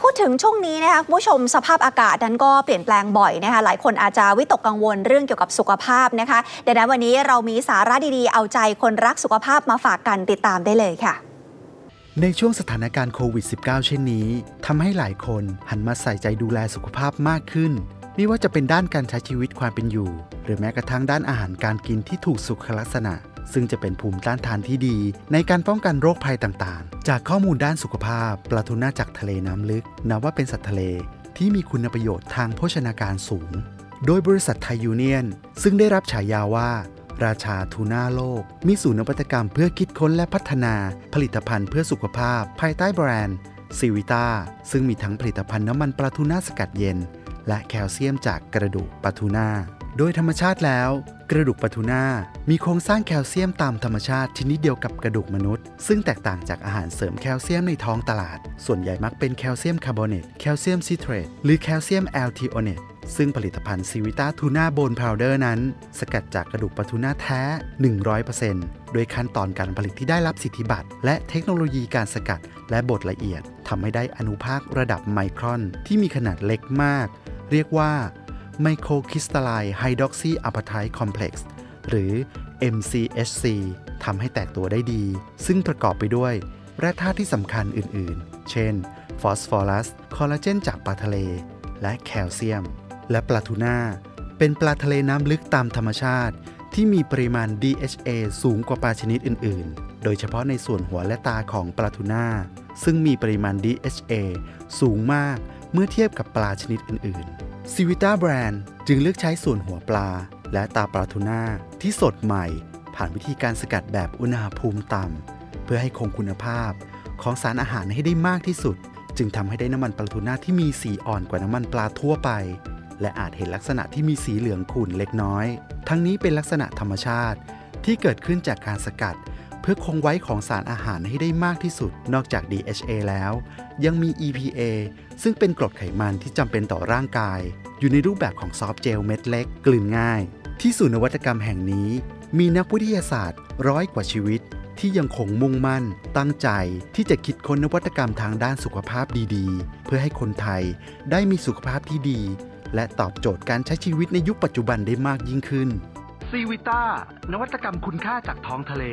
พูดถึงช่วงนี้นะคะผู้ชมสภาพอากาศนั้นก็เปลี่ยนแปลงบ่อยนะคะหลายคนอาจจะวิตกกังวลเรื่องเกี่ยวกับสุขภาพนะคะดังนั้นวันนี้เรามีสาระดีๆ เอาใจคนรักสุขภาพมาฝากกันติดตามได้เลยค่ะ ในช่วงสถานการณ์โควิด -19 เช่นนี้ทำให้หลายคนหันมาใส่ใจดูแลสุขภาพมากขึ้น ไม่ว่าจะเป็นด้านการใช้ชีวิตความเป็นอยู่ หรือแม้กระทั่งด้านอาหารการกินที่ถูกสุขลักษณะ ซึ่งจะเป็นภูมิต้านทานที่ดี ในการป้องกันโรคภัยต่างๆ จากข้อมูลด้านสุขภาพ ปลาทูน่าจากทะเลน้ำลึกนับว่าเป็นสัตว์ทะเลที่มีคุณประโยชน์ทางโภชนาการสูง โดยบริษัทไทยยูเนียน ซึ่งได้รับฉายาว่า ราชาทูน่าโลก มีศูนย์นวัตกรรมเพื่อคิดค้นและพัฒนา ผลิตภัณฑ์เพื่อสุขภาพ ภายใต้แบรนด์ซีวิต้าซึ่งมีทั้งผลิตภัณฑ์น้ำมันปลาทูน่าสกัดเย็น และแคลเซียมจากกระดูกปลาทูน่า โดยธรรมชาติแล้ว กระดูกปลาทูน่ามีโครงสร้างแคลเซียมตามธรรมชาติชนิดเดียวกับกระดูกมนุษย์ ซึ่งแตกต่างจากอาหารเสริมแคลเซียมในท้องตลาด ส่วนใหญ่มักเป็นแคลเซียมคาร์บอเนตแคลเซียมซิเทรตหรือแคลเซียม L-threonate ซึ่งผลิตภัณฑ์ซีวิต้า Tuna Bone Powder นั้น สกัดจากกระดูกปลาทูน่าแท้ 100%โดยขั้นตอนการผลิตที่ได้รับสิทธิบัตร และเทคโนโลยีการสกัดและบดละเอียดทำให้ได้อนุภาคระดับไมครอนที่มีขนาดเล็กมาก เรียกว่า Microcrystalline Hydroxyapatite Complex หรือ MCHC ทำให้แตกตัวได้ดี ซึ่งประกอบไปด้วย แร่ธาตุที่สำคัญอื่นๆ เช่น ฟอสฟอรัส คอลลาเจนจากปลาทะเล และแคลเซียม และปลาทูน่า เป็นปลาทะเลน้ำลึกตามธรรมชาติ ที่มีปริมาณ DHA สูงกว่าปลาชนิดอื่น ๆ โดยเฉพาะในส่วนหัวและตาของปลาทูน่า ซึ่งมีปริมาณ DHA สูงมากเมื่อเทียบกับปลาชนิดอื่น ๆ ซิวิต้าแบรนด์จึงเลือกใช้ส่วนหัวปลา และตาปลาทูน่าที่สดใหม่ ผ่านวิธีการสกัดแบบอุณหภูมิต่ำ เพื่อให้คงคุณภาพของสารอาหารให้ได้มากที่สุด จึงทำให้ได้น้ำมันปลาทูน่าที่มีสีอ่อนกว่าน้ำมันปลาทั่วไป และอาจเห็นลักษณะที่มีสีเหลืองขุ่นเล็กน้อย ทั้งนี้เป็นลักษณะธรรมชาติที่เกิดขึ้นจากการสกัด เพื่อคงไว้ของสารอาหารให้ได้มากที่สุดนอกจาก DHA แล้ว ยังมี EPA ซึ่งเป็นกรดไขมันที่จำเป็นต่อร่างกาย อยู่ในรูปแบบของซอฟต์เจลเม็ดเล็ก กลืนง่าย ที่ศูนย์นวัตกรรมแห่งนี้ มีนักวิทยาศาสตร์ร้อยกว่าชีวิต ที่ยังคงมุ่งมั่น ตั้งใจที่จะคิดค้นนวัตกรรมทางด้านสุขภาพดีๆ เพื่อให้คนไทยได้มีสุขภาพที่ดี และตอบโจทย์การใช้ชีวิตในยุคปัจจุบันได้มากยิ่งขึ้นซีวิต้านวัตกรรมคุณค่าจากท้องทะเล